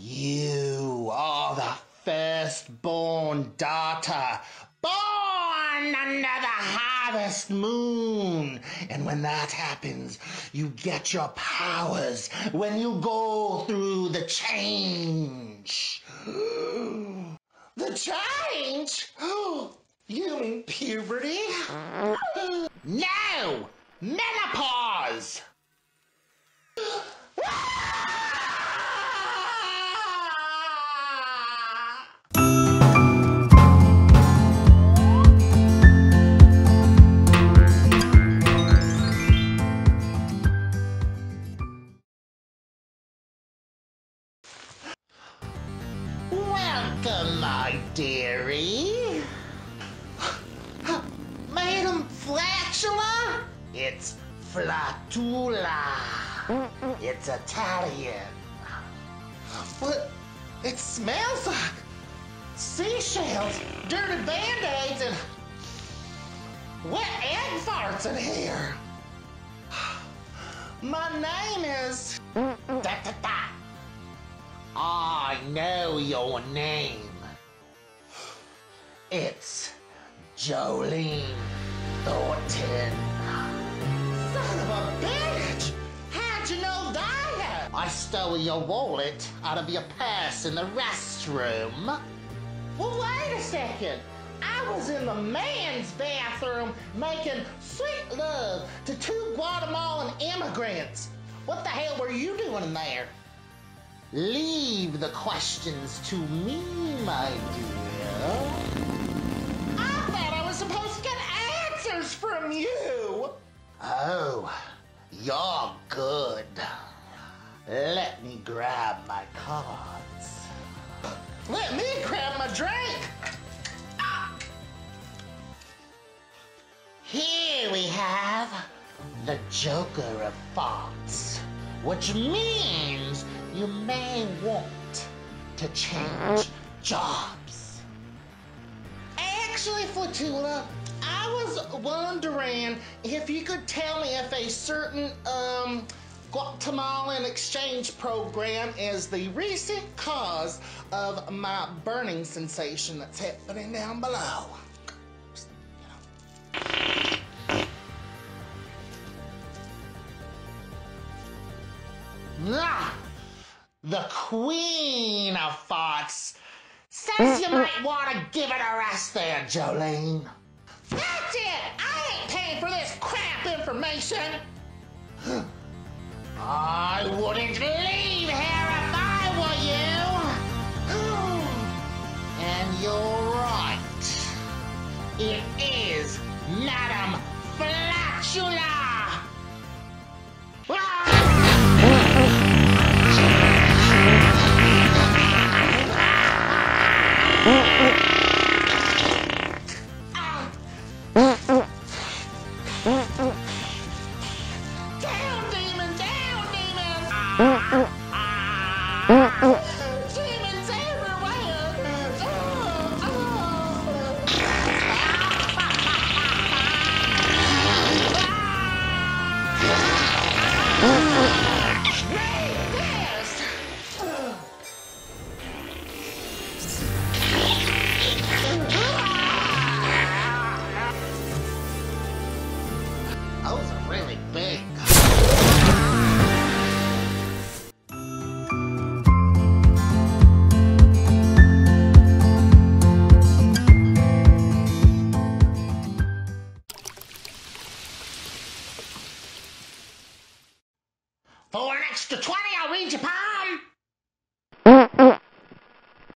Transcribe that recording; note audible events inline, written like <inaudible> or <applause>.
You are the firstborn daughter, born under the harvest moon. And when that happens, you get your powers when you go through the change. <gasps> The change? <gasps> You mean puberty? <gasps> No! Menopause! Welcome, my dearie. <gasps> Madam Flatula? It's Flatula. It's Italian. But it smells like seashells, dirty band-aids, and wet egg farts in here. <sighs> My name is... <laughs> Da, da, da. I know your name. Jolean Thorton. Son of a bitch! How'd you know that? I stole your wallet out of your purse in the restroom. Well, wait a second. I was in the man's bathroom making sweet love to two Guatemalan immigrants. What the hell were you doing in there? Leave the questions to me, my dear. From you. Oh, you're good. Let me grab my cards. Let me grab my drink. Here we have the Joker of Farts, which means you may want to change jobs. Actually, Flatula, I was wondering if you could tell me if a certain um, Guatemalan exchange program is the recent cause of my burning sensation that's happening down below. Ah, the queen of farts says you might want to give it a rest there, Jolean. That's it! I ain't paying for this crap information! I wouldn't leave here if I were you! Hmm. and you're right. It is Madame Flatula! For an extra 20, I'll read your palm.